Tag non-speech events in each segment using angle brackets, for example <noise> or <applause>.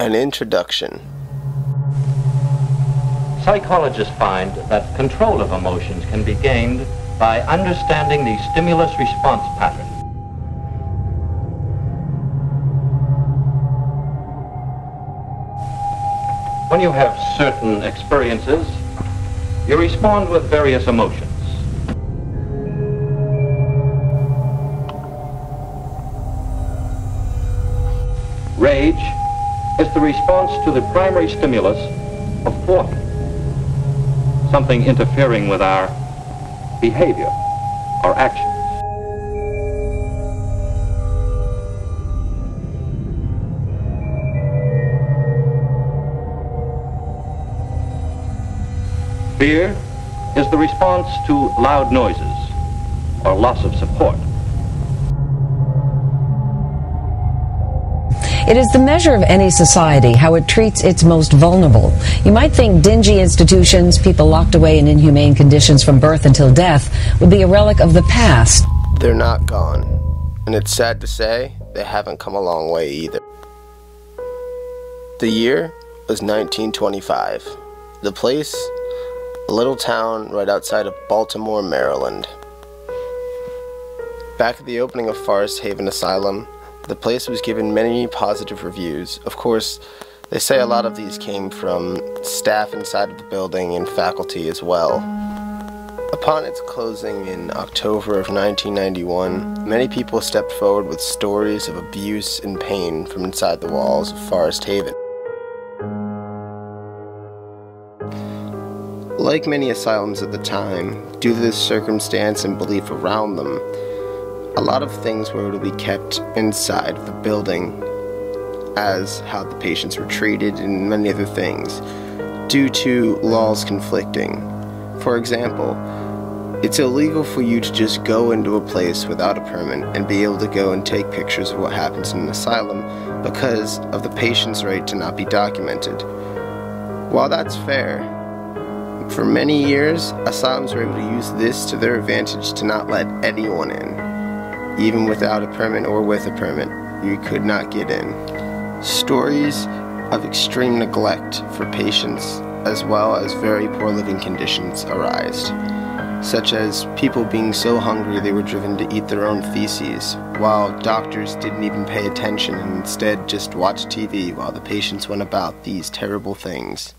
An introduction. Psychologists find that control of emotions can be gained by understanding the stimulus response pattern. When you have certain experiences, you respond with various emotions. Rage is the response to the primary stimulus of thought, something interfering with our behavior or actions. Fear is the response to loud noises or loss of support. It is the measure of any society how it treats its most vulnerable. You might think dingy institutions, people locked away in inhumane conditions from birth until death, would be a relic of the past. They're not gone. And it's sad to say, they haven't come a long way either. The year was 1925. The place, a little town right outside of Baltimore, Maryland. Back at the opening of Forest Haven Asylum, the place was given many positive reviews. Of course, they say a lot of these came from staff inside of the building and faculty as well. Upon its closing in October of 1991, many people stepped forward with stories of abuse and pain from inside the walls of Forest Haven. Like many asylums at the time, due to this circumstance and belief around them, a lot of things were to be kept inside the building as how the patients were treated and many other things due to laws conflicting. For example, it's illegal for you to just go into a place without a permit and be able to go and take pictures of what happens in an asylum because of the patient's right to not be documented. While that's fair, for many years, asylums were able to use this to their advantage to not let anyone in. Even without a permit or with a permit, you could not get in. Stories of extreme neglect for patients as well as very poor living conditions arise, such as people being so hungry they were driven to eat their own feces, while doctors didn't even pay attention and instead just watched TV while the patients went about these terrible things.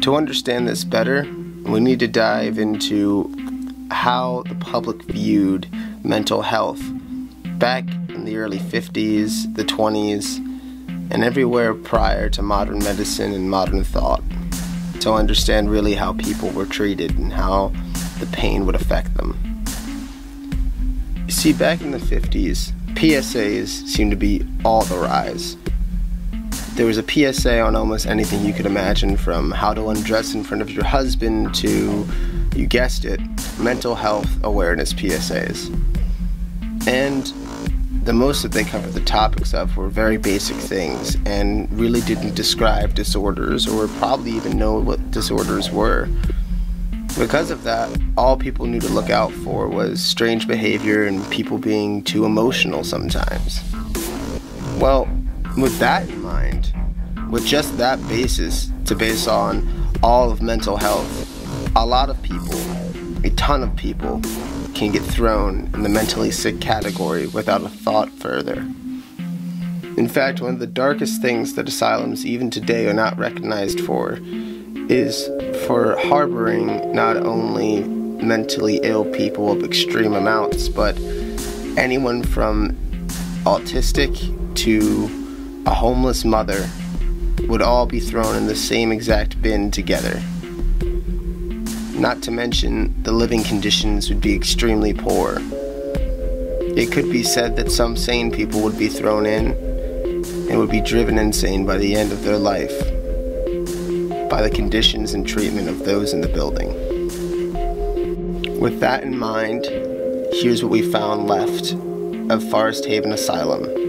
To understand this better, we need to dive into how the public viewed mental health back in the early 50s, the 20s, and everywhere prior to modern medicine and modern thought to understand really how people were treated and how the pain would affect them. You see, back in the 50s, PSAs seemed to be all the rise. There was a PSA on almost anything you could imagine from how to undress in front of your husband to, you guessed it, mental health awareness PSAs. And the most that they covered the topics of were very basic things and really didn't describe disorders or probably even know what disorders were. Because of that, all people knew to look out for was strange behavior and people being too emotional sometimes. Well, with that in mind, with just that basis to base on all of mental health, a lot of people, a ton of people, can get thrown in the mentally sick category without a thought further. In fact, one of the darkest things that asylums even today are not recognized for is for harboring not only mentally ill people of extreme amounts, but anyone from autistic to a homeless mother would all be thrown in the same exact bin together. Not to mention, the living conditions would be extremely poor. It could be said that some sane people would be thrown in and would be driven insane by the end of their life by the conditions and treatment of those in the building. With that in mind, here's what we found left of Forest Haven Asylum.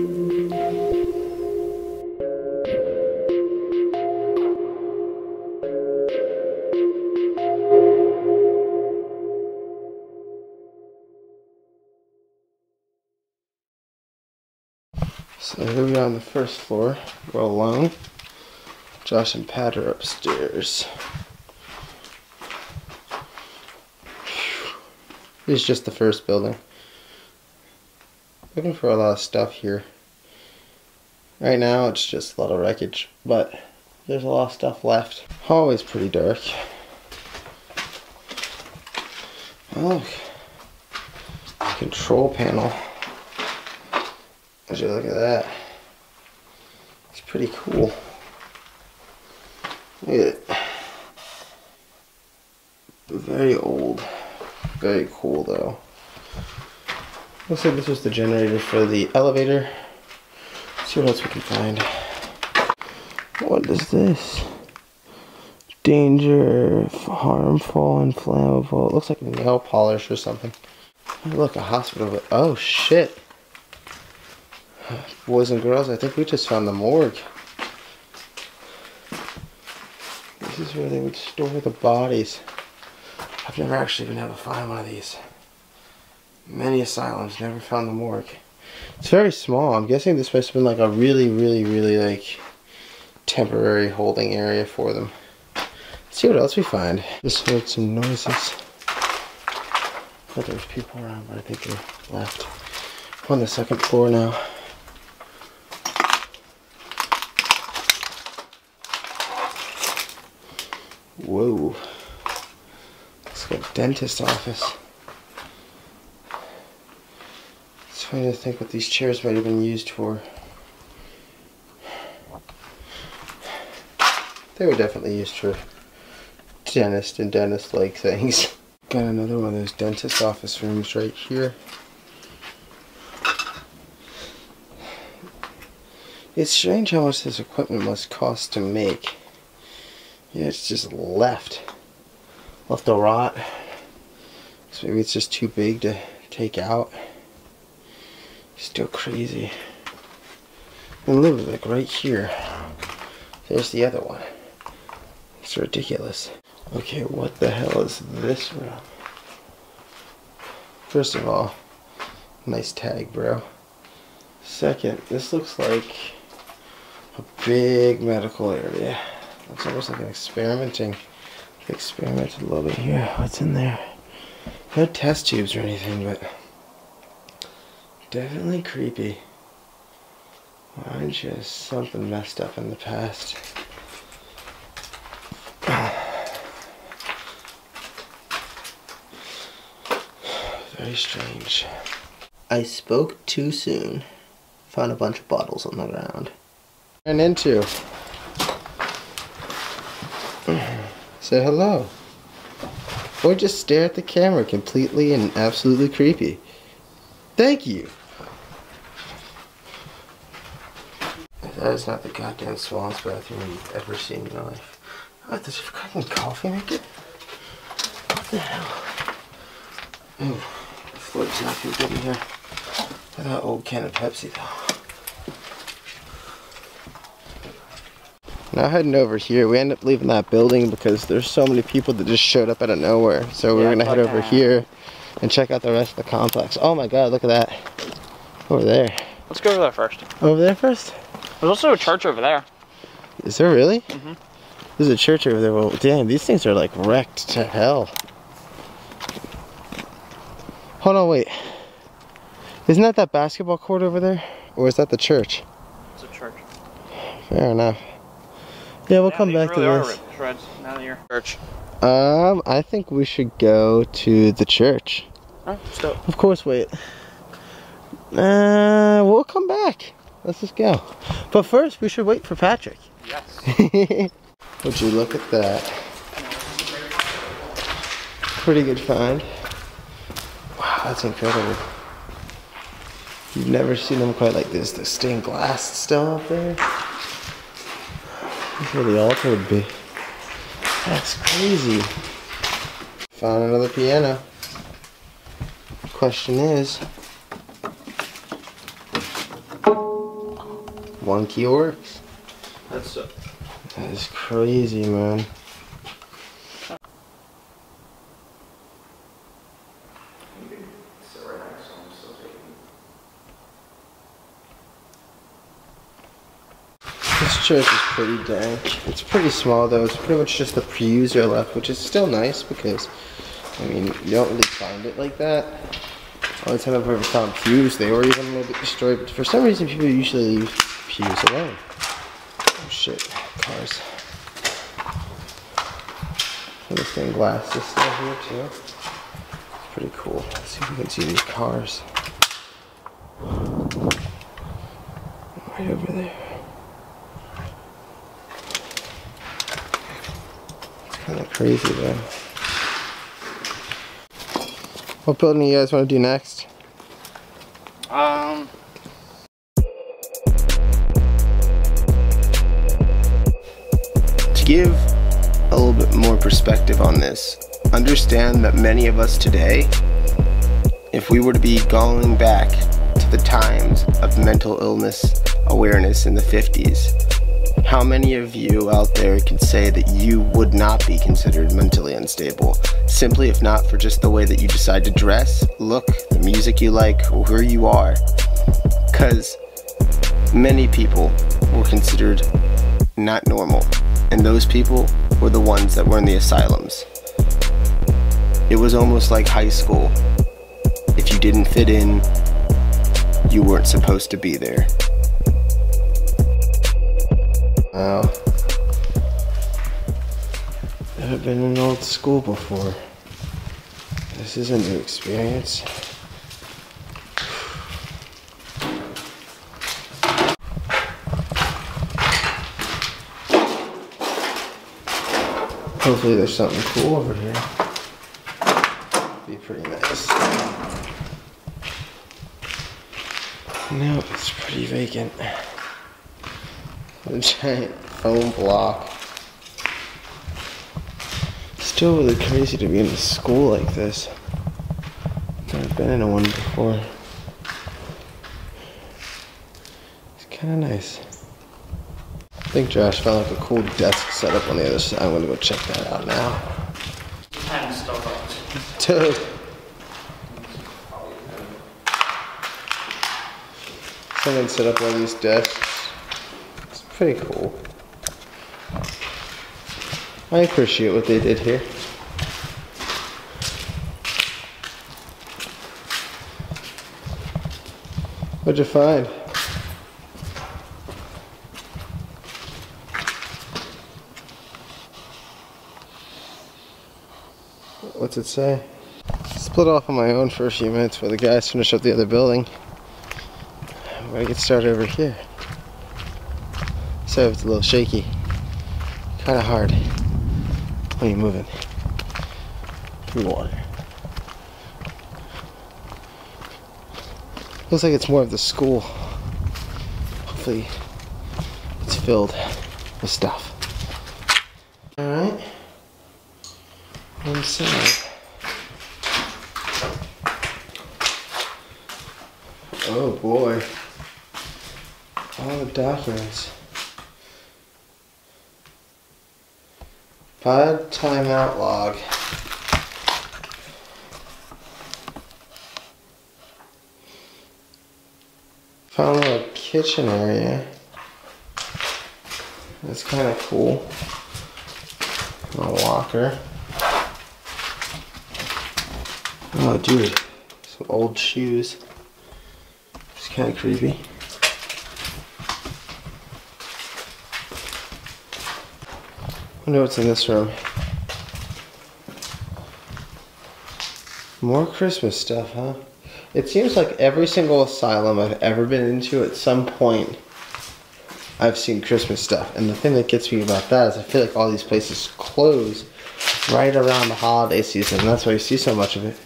So here we are on the first floor. We're alone. Josh and Pat are upstairs. This is just the first building. Looking for a lot of stuff here. Right now it's just a lot of wreckage, but there's a lot of stuff left. Hallway's pretty dark. Oh, look. Control panel. Would you look at that? It's pretty cool. Look at it. Very old. Very cool though. Looks like this was the generator for the elevator. Let's see what else we can find. What is this? Danger, harmful, inflammable. It looks like nail polish or something. Look, a hospital. Oh shit. Boys and girls, I think we just found the morgue. This is where they would store the bodies. I've never actually been able to find one of these. Many asylums never found the morgue. It's very small. I'm guessing this must have been like a really, really, really like temporary holding area for them. Let's see what else we find. Just heard some noises. But there's people around, but I think they left. We're on the second floor now. Whoa. It's like a dentist office. It's funny to think what these chairs might have been used for. They were definitely used for dentist and dentist like things. <laughs> Got another one of those dentist office rooms right here. It's strange how much this equipment must cost to make. Yeah, it's just left. Left to rot. So maybe it's just too big to take out. Still crazy. And look, like right here. There's the other one. It's ridiculous. Okay, what the hell is this room? First of all, nice tag, bro. Second, this looks like a big medical area. It's almost like an experimenting. Experimented a little bit here. What's in there? No test tubes or anything, but definitely creepy. Mine just something messed up in the past. <sighs> Very strange. I spoke too soon. Found a bunch of bottles on the ground. Ran into. Say hello. Or just stare at the camera completely and absolutely creepy. Thank you. That is not the goddamn smallest bathroom you've ever seen in your life. Oh, there's a fucking coffee maker? What the hell? Oh, the floor's not too good in here. That old can of Pepsi though. Now heading over here, we end up leaving that building because there's so many people that just showed up out of nowhere. So we're Yeah, gonna head over that. here and check out the rest of the complex. Oh my god, look at that. Over there. Let's go over there first. Over there first? There's also a church over there. Is there really? Mhm. There's a church over there. Well, damn, these things are like wrecked to hell. Hold on, wait. Isn't that that basketball court over there? Or is that the church? It's a church. Fair enough. Yeah, we'll Yeah, come back really to this. shreds now that you're church. Um, I think we should go to the church. Oh, still. Of course, wait. Uh, we'll come back. Let's just go. But first, we should wait for Patrick. Yes. <laughs> Would you look at that? Pretty good find. Wow, that's incredible. You've never seen them quite like this. The stained glass still up there. That's where the altar would be. That's crazy. Found another piano. Question is, one key works. That's uh, That is crazy, man. This church is pretty dank. It's pretty small though. It's pretty much just the pews are left, which is still nice because, I mean, you don't really find it like that. Only time I've ever found pews, they were even a little bit destroyed. But for some reason, people usually leave pews alone. Oh shit, cars. And this thing glass is still here too. It's pretty cool. Let's see if we can see these cars. Right over there. It's kind of crazy though. What building you guys want to do next? Um, To give a little bit more perspective on this, understand that many of us today, if we were to be going back to the times of mental illness awareness in the 50s, how many of you out there can say that you would not be considered mentally unstable? Simply, if not for just the way that you decide to dress, look, the music you like, or who you are. Because many people were considered not normal, and those people were the ones that were in the asylums. It was almost like high school. If you didn't fit in, you weren't supposed to be there. Wow. Never been in old school before. This is a new experience. Hopefully there's something cool over here. Be pretty nice. No, it's pretty vacant. A giant foam block. Still really crazy to be in a school like this. I've never been in a one before. It's kind of nice. I think Josh found like a cool desk setup on the other side. I'm gonna go check that out now. stuff out. Dude. Someone set up all these desks. Pretty cool. I appreciate what they did here. What'd you find? What's it say? Split off on my own for a few minutes while the guys finish up the other building. I'm gonna get started over here. So it's a little shaky. Kinda hard when you're moving through water. Looks like it's more of the school. Hopefully it's filled with stuff. Alright. Inside. Oh boy. All the documents. Pod timeout log. Found a kitchen area. That's kind of cool. A locker. Oh, dude. Some old shoes. It's kind of creepy. Wonder what's in this room. More Christmas stuff, huh? It seems like every single asylum I've ever been into at some point I've seen Christmas stuff. And the thing that gets me about that is I feel like all these places close right around the holiday season. And that's why you see so much of it.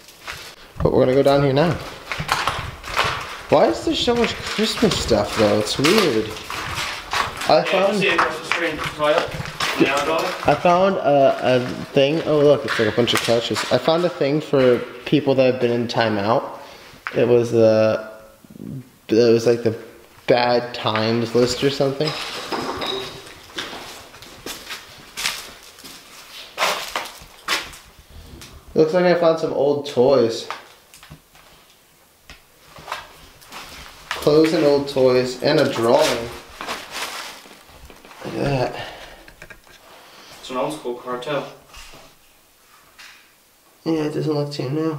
But we're gonna go down here now. Why is there so much Christmas stuff though? It's weird. I found I found a, a thing. Oh, look, it's like a bunch of couches. I found a thing for people that have been in timeout. It was the, it was like the bad times list or something. Looks like I found some old toys. Clothes and old toys, and a drawing. Look at that. It's an old school car too. Yeah, it doesn't look too new.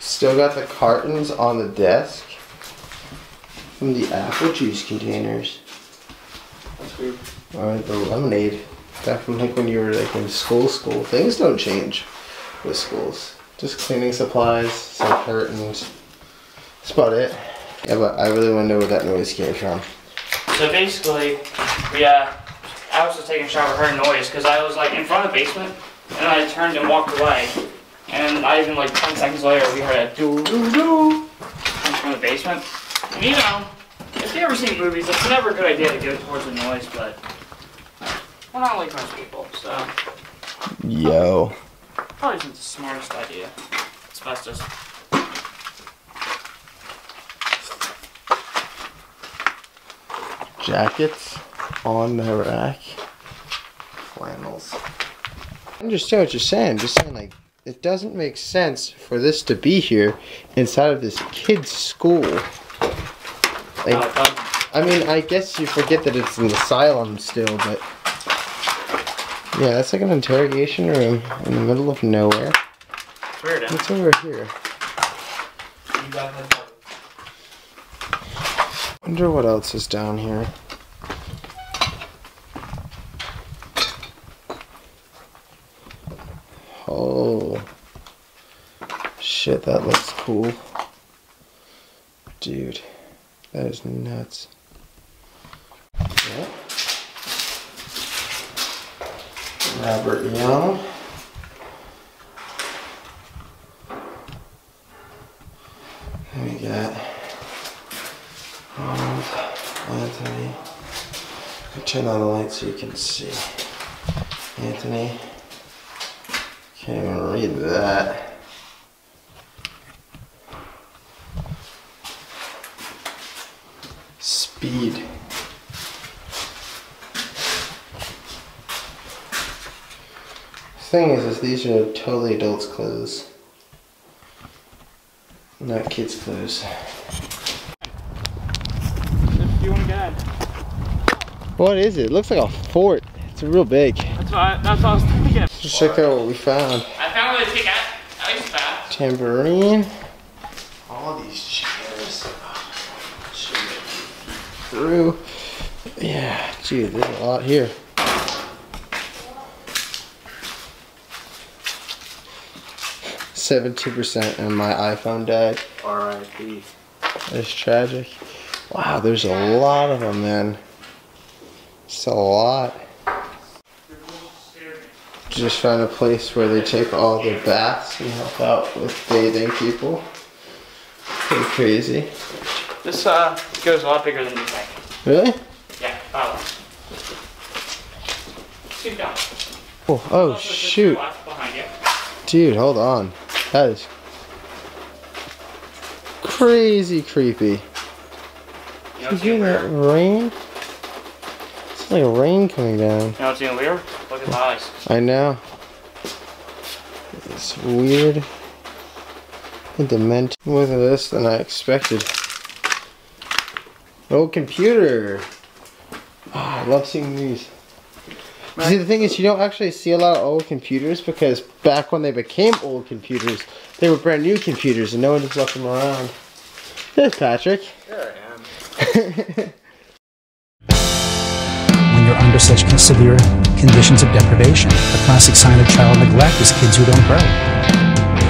Still got the cartons on the desk from the apple juice containers. That's weird. Or the lemonade. Back from like when you were like in school school. Things don't change with schools. Just cleaning supplies, some curtains. That's about it. Yeah, but I really want to know where that noise came from. So basically, we uh, I was just taking a shower, heard noise because I was like in front of the basement, and I turned and walked away, and not even like 10 seconds later, we heard a doo doo doo from the basement. And you know, if you ever seen movies, it's never a good idea to go towards the noise, but we're not like most people, so Yo. probably isn't the smartest idea. It's best just Jackets on the rack. Flannels. I understand what you're saying. Just saying, like, it doesn't make sense for this to be here inside of this kid's school. Like, uh, done. I mean, I guess you forget that it's an asylum still, but yeah, that's like an interrogation room in the middle of nowhere. It's weird. Huh? What's over here? You got that. Wonder what else is down here. Oh. Shit, that looks cool. Dude, that is nuts. Yep. Robert Young. Then we got Arnold Anthony. Me turn on the light so you can see. Anthony. Can't even read that. Thing is, is these are totally adults' clothes, not kids' clothes. If you want to get in. What is it? It looks like a fort. It's real big. That's what I, that's what I was thinking. Just check out what we found. I found where they take out ice bath. Tambourine. All these chairs. Should through. Yeah, gee, there's a lot here. Seventeen percent, and my iPhone died. R.I.P. That's tragic. Wow, there's a lot of them, man. It's a lot. Just found a place where they take all their baths and help out with bathing people. Pretty crazy. This uh goes a lot bigger than you think. Really? Yeah, follow. Keep going. Oh, oh shoot. behind you. Dude, hold on. That is crazy creepy. You You know what's hear that rain? It's like rain coming down. You know what's even weird? Look at my eyes. I know. It's weird and demented. More of this than I expected. Old computer. Oh, I love seeing these. See, the thing is, you don't actually see a lot of old computers because back when they became old computers, they were brand new computers and no one just left them around. There's Patrick. There I am. <laughs> when you're under such severe conditions of deprivation. A classic sign of child neglect is kids who don't grow.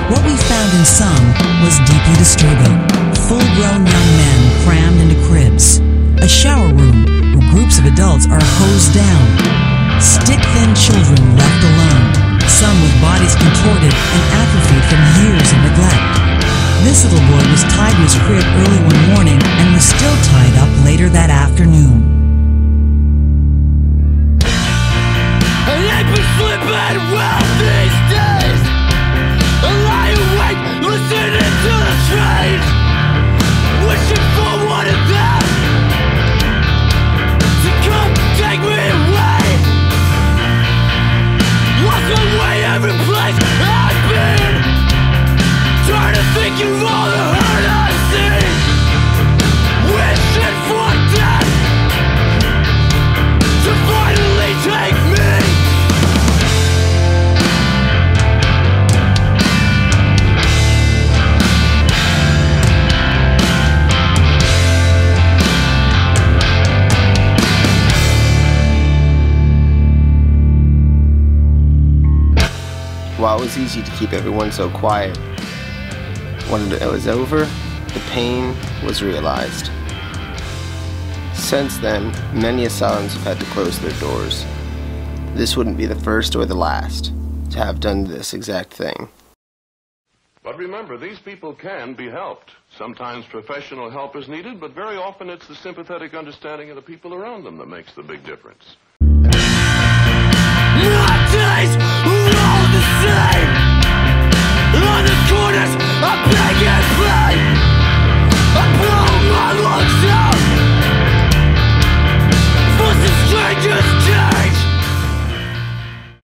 What we found in some was deeply disturbing. Full-grown young men crammed into cribs. A shower room where groups of adults are hosed down. Stick-thin children left alone. Some with bodies contorted and atrophied from years of neglect. This little boy was tied to his crib early one morning and was still tied up later that afternoon. And I've slipping well easy to keep everyone so quiet, when it was over, the pain was realized. Since then, many asylums have had to close their doors. This wouldn't be the first or the last to have done this exact thing. But remember, these people can be helped. Sometimes professional help is needed, but very often it's the sympathetic understanding of the people around them that makes the big difference. Nowadays, we're all the same. On the corners, I blow my lungs out. For